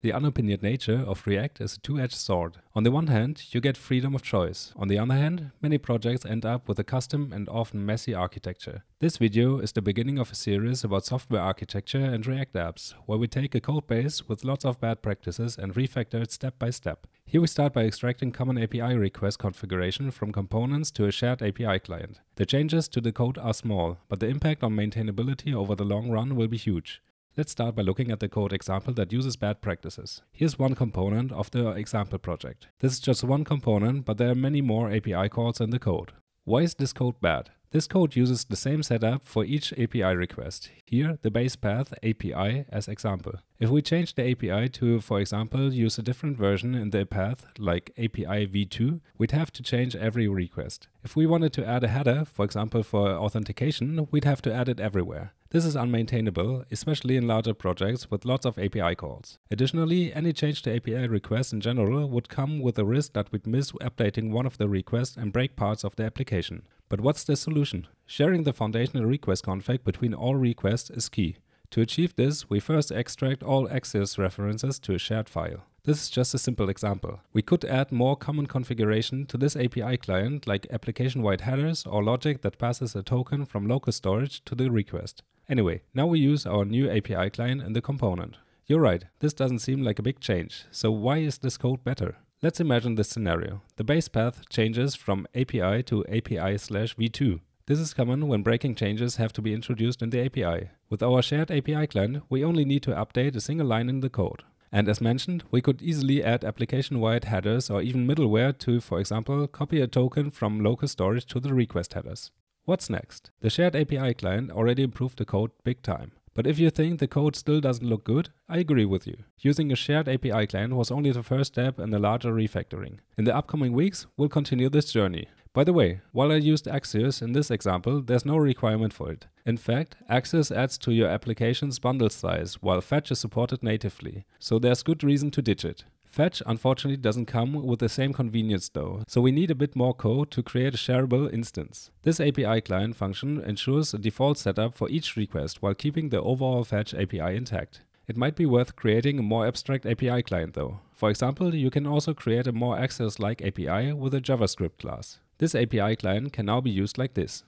The unopinioned nature of React is a two-edged sword. On the one hand, you get freedom of choice. On the other hand, many projects end up with a custom and often messy architecture. This video is the beginning of a series about software architecture and React apps, where we take a code base with lots of bad practices and refactor it step by step. Here we start by extracting common API request configuration from components to a shared API client. The changes to the code are small, but the impact on maintainability over the long run will be huge. Let's start by looking at the code example that uses bad practices. Here's one component of the example project. This is just one component, but there are many more API calls in the code. Why is this code bad? This code uses the same setup for each API request. Here, the base path API as example. If we change the API to, for example, use a different version in the path, like API v2, we'd have to change every request. If we wanted to add a header, for example for authentication, we'd have to add it everywhere. This is unmaintainable, especially in larger projects with lots of API calls. Additionally, any change to API requests in general would come with the risk that we'd miss updating one of the requests and break parts of the application. But what's the solution? Sharing the foundational request config between all requests is key. To achieve this, we first extract all Axios references to a shared file. This is just a simple example. We could add more common configuration to this API client like application-wide headers or logic that passes a token from local storage to the request. Anyway, now we use our new API client in the component. You're right, this doesn't seem like a big change, so why is this code better? Let's imagine this scenario. The base path changes from API to API slash v2. This is common when breaking changes have to be introduced in the API. With our shared API client, we only need to update a single line in the code. And as mentioned, we could easily add application-wide headers or even middleware to, for example, copy a token from local storage to the request headers. What's next? The shared API client already improved the code big time. But if you think the code still doesn't look good, I agree with you. Using a shared API client was only the first step in the larger refactoring. In the upcoming weeks, we'll continue this journey. By the way, while I used Axios in this example, there's no requirement for it. In fact, Axios adds to your application's bundle size, while Fetch is supported natively, so there's good reason to ditch it. Fetch unfortunately doesn't come with the same convenience though, so we need a bit more code to create a shareable instance. This API client function ensures a default setup for each request while keeping the overall Fetch API intact. It might be worth creating a more abstract API client though. For example, you can also create a more Axios-like API with a JavaScript class. This API client can now be used like this.